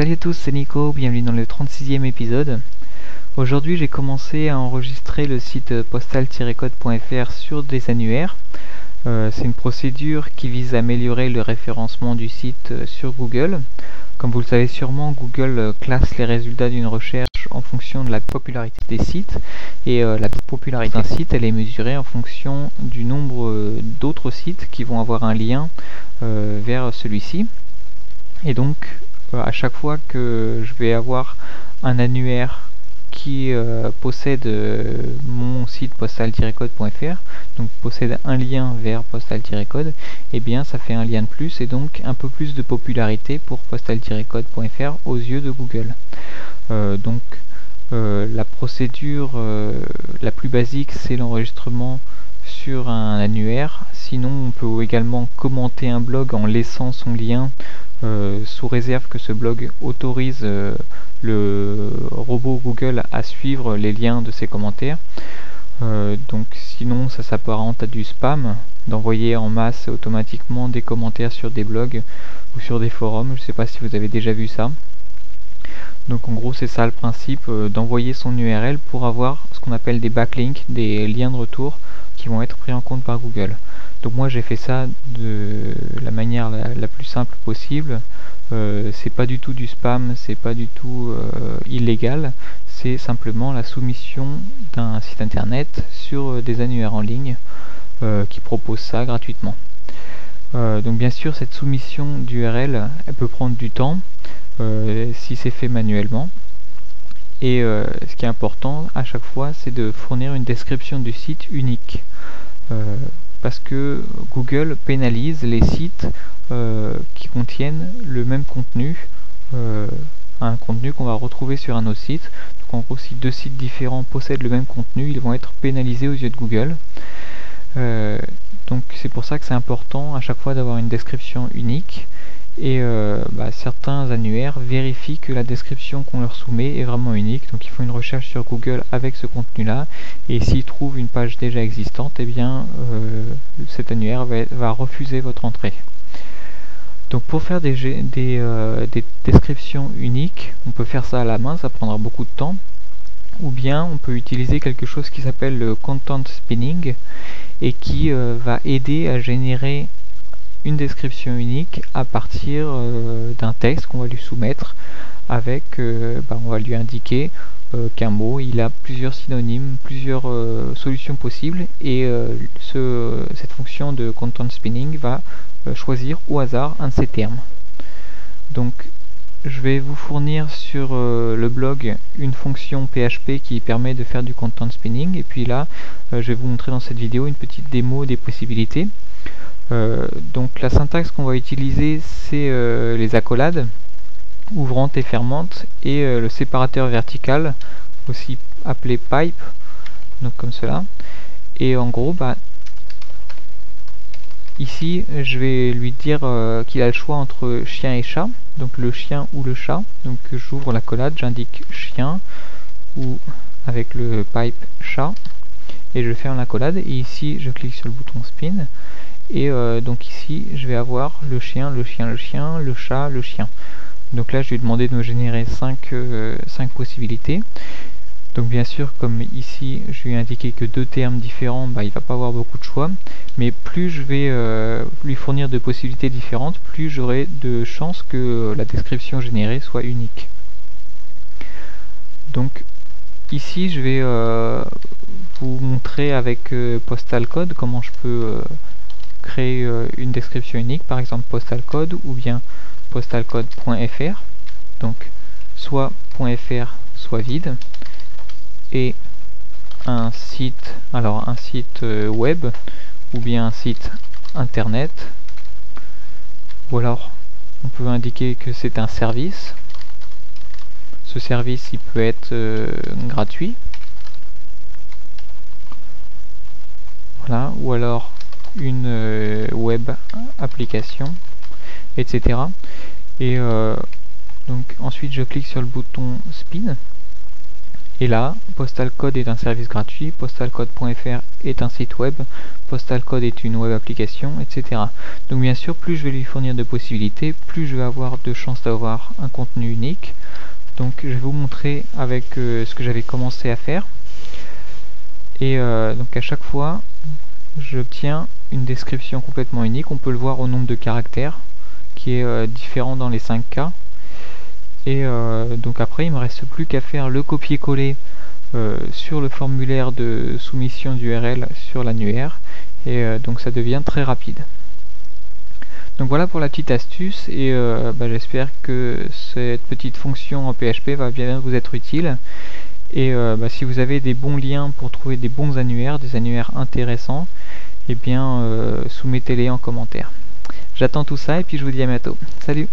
Salut à tous, c'est Nico, bienvenue dans le 36e épisode. Aujourd'hui j'ai commencé à enregistrer le site postal-code.fr sur des annuaires. Euh, c'est une procédure qui vise à améliorer le référencement du site euh, sur Google. Comme vous le savez sûrement, Google euh, classe les résultats d'une recherche en fonction de la popularité des sites et la popularité d'un site elle est mesurée en fonction du nombre d'autres sites qui vont avoir un lien vers celui-ci. Et donc à chaque fois que je vais avoir un annuaire qui euh, possède euh, mon site postal-code.fr, donc possède un lien vers postal-code, et eh bien ça fait un lien de plus et donc un peu plus de popularité pour postal-code.fr aux yeux de Google. donc la procédure la plus basique c'est l'enregistrement sur un annuaire. Sinon on peut également commenter un blog en laissant son lien euh, sous réserve que ce blog autorise euh, le robot Google à suivre les liens de ses commentaires. Euh, donc sinon ça s'apparente à du spam, d'envoyer en masse automatiquement des commentaires sur des blogs ou sur des forums, je sais pas si vous avez déjà vu ça. Donc en gros c'est ça le principe d'envoyer son URL pour avoir ce qu'on appelle des backlinks, des liens de retour qui vont être pris en compte par Google. Donc moi j'ai fait ça de la manière la, plus simple possible. Euh, c'est pas du tout du spam, c'est pas du tout euh, illégal, c'est simplement la soumission d'un site internet sur euh, des annuaires en ligne qui proposent ça gratuitement. donc bien sûr cette soumission d'URL elle peut prendre du temps si c'est fait manuellement. Et ce qui est important à chaque fois c'est de fournir une description du site unique parce que Google pénalise les sites euh, qui contiennent le même contenu, euh, un contenu qu'on va retrouver sur un autre site. Donc en gros, si deux sites différents possèdent le même contenu, ils vont être pénalisés aux yeux de Google. Euh, donc c'est pour ça que c'est important à chaque fois d'avoir une description unique et euh, bah, certains annuaires vérifient que la description qu'on leur soumet est vraiment unique. Donc ils font une recherche sur Google avec ce contenu là et s'ils trouvent une page déjà existante et eh bien euh, cet annuaire va, refuser votre entrée. Donc pour faire euh, des, descriptions uniques on peut faire ça à la main ça prendra beaucoup de temps. Ou bien on peut utiliser quelque chose qui s'appelle le content spinning et qui va aider à générer une description unique à partir euh, d'un texte qu'on va lui soumettre avec, euh, bah, on va lui indiquer euh, qu'un mot il a plusieurs synonymes, plusieurs solutions possibles et cette fonction de content spinning va choisir au hasard un de ces termes. Donc je vais vous fournir sur le blog une fonction PHP qui permet de faire du content spinning et puis là je vais vous montrer dans cette vidéo une petite démo des possibilités. Euh, donc la syntaxe qu'on va utiliser c'est euh, les accolades, ouvrantes et fermantes, et euh, le séparateur vertical, aussi appelé pipe, donc comme cela. Et en gros, bah, ici je vais lui dire qu'il a le choix entre chien et chat, donc le chien ou le chat. Donc j'ouvre l'accolade, j'indique chien ou avec le pipe chat et je ferme l'accolade et ici je clique sur le bouton spin et euh, donc ici je vais avoir le chien, le chien, le chien, le chat, le chien. Donc là je vais demander de me générer 5, euh, possibilités. Donc bien sûr comme ici je lui ai indiqué que deux termes différents, bah, il va pas avoir beaucoup de choix. Mais plus je vais euh, lui fournir de possibilités différentes, plus j'aurai de chances que la description générée soit unique. Donc ici je vais vous montrer avec Postal Code comment je peux créer euh, une description unique, par exemple postal code ou bien postalcode.fr. Donc soit .fr soit vide et un site, alors un site euh, web ou bien un site internet ou alors on peut indiquer que c'est un service. Ce service il peut être euh, gratuit. Voilà, ou alors une euh, web application, etc. Et euh, donc ensuite je clique sur le bouton spin Et là, PostalCode est un service gratuit, postalcode.fr est un site web, PostalCode est une web application, etc. Donc bien sûr, plus je vais lui fournir de possibilités, plus je vais avoir de chances d'avoir un contenu unique. Donc je vais vous montrer avec euh, ce que j'avais commencé à faire. Et donc à chaque fois, j'obtiens une description complètement unique. On peut le voir au nombre de caractères, qui est euh, différent dans les 5 cas. Et donc après, il me reste plus qu'à faire le copier-coller sur le formulaire de soumission d'URL sur l'annuaire. Et donc ça devient très rapide. Donc voilà pour la petite astuce et euh, bah, j'espère que cette petite fonction en PHP va bien vous être utile. Et euh, bah, si vous avez des bons liens pour trouver des bons annuaires, des annuaires intéressants, eh bien euh, soumettez-les en commentaire. J'attends tout ça et puis je vous dis à bientôt. Salut